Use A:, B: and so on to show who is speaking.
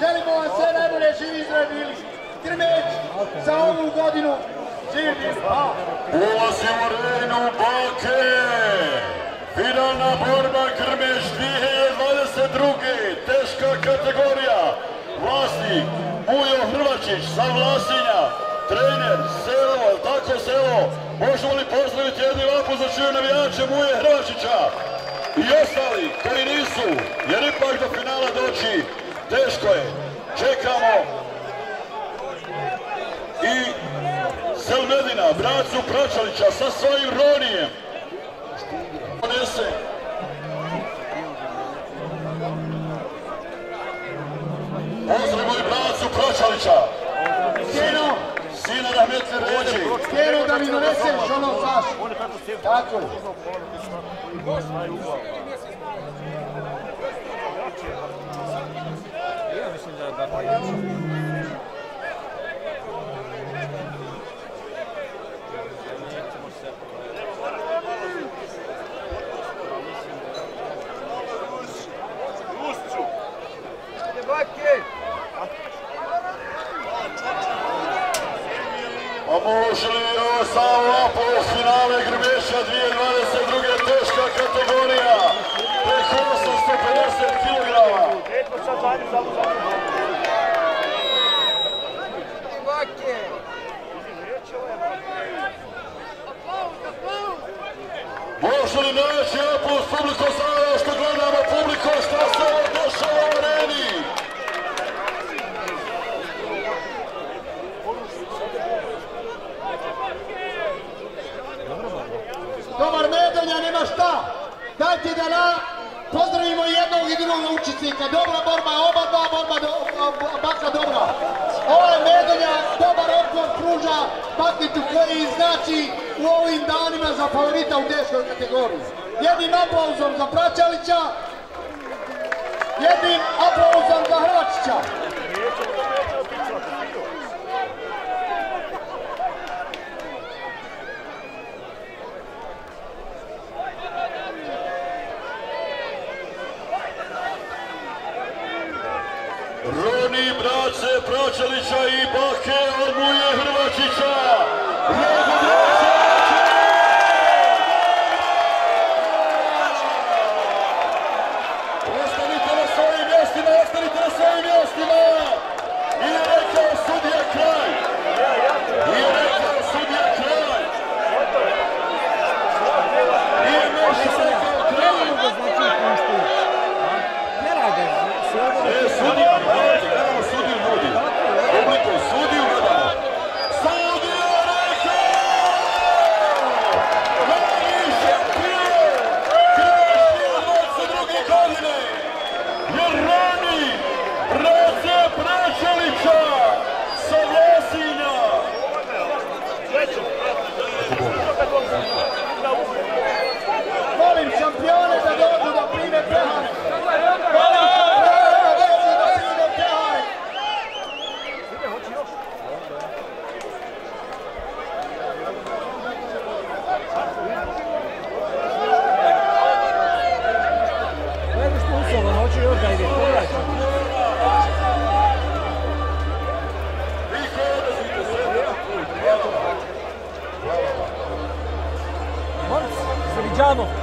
A: Želimo vam sve najbolje, živi Izrael bili. Krmeć za ovu godinu. Živi.
B: Ulazi u arenu Bake. Finalna borba Krmeš 2022. Teška kategorija. Vlasnik Mujo Hrvačić sa Vlasinja. Trener Selo, tako Selo? Možemo li pozdraviti jednu vapu za čiju navijače Muje Hrvačića? I ostali koji nisu, jer ipak do finala doći teško je. Čekamo i Selmedina, bracu Pračalića sa svojim Ronijem. Donese. Pozdravimo i bracu Pračalića.
A: Keno,
B: Sina Rahmetli Ređi.
A: Keno da mi doneseš ono Saš. Tako je.
B: A može li ovo samo lapo finale Grbeša 2022. teška kategorija? Preko 850 kg. Može li naći aplauz publiko sada što gledamo publiko šta se ovo u areni?
A: Dobar Medonja, nema šta. Dajte da na pozdravimo jednog i drugog učesnika. Dobra borba, oba dva borba, do, a- baka dobra. Ovaj Medonja dobar otpor paketu koji znači u ovim danima za favorita u teškoj kategoriji. Jednim aplauzom za Pračalića, jednim aplauzom za Hrvačića.
B: Roni brace Pračalića i Bake od Muje ostanite na svojim mjestima. I je rekao sudija kraj. I je rekao sudija kraj. I je Meša rekao kraj. E, sudija, gledajte, gledamo sudiju ljudi. Publiku, sudiju gledamo. Sudija rekao! Najviše prije! Kraš 2022. godine! Jer Vamos, Seridiano.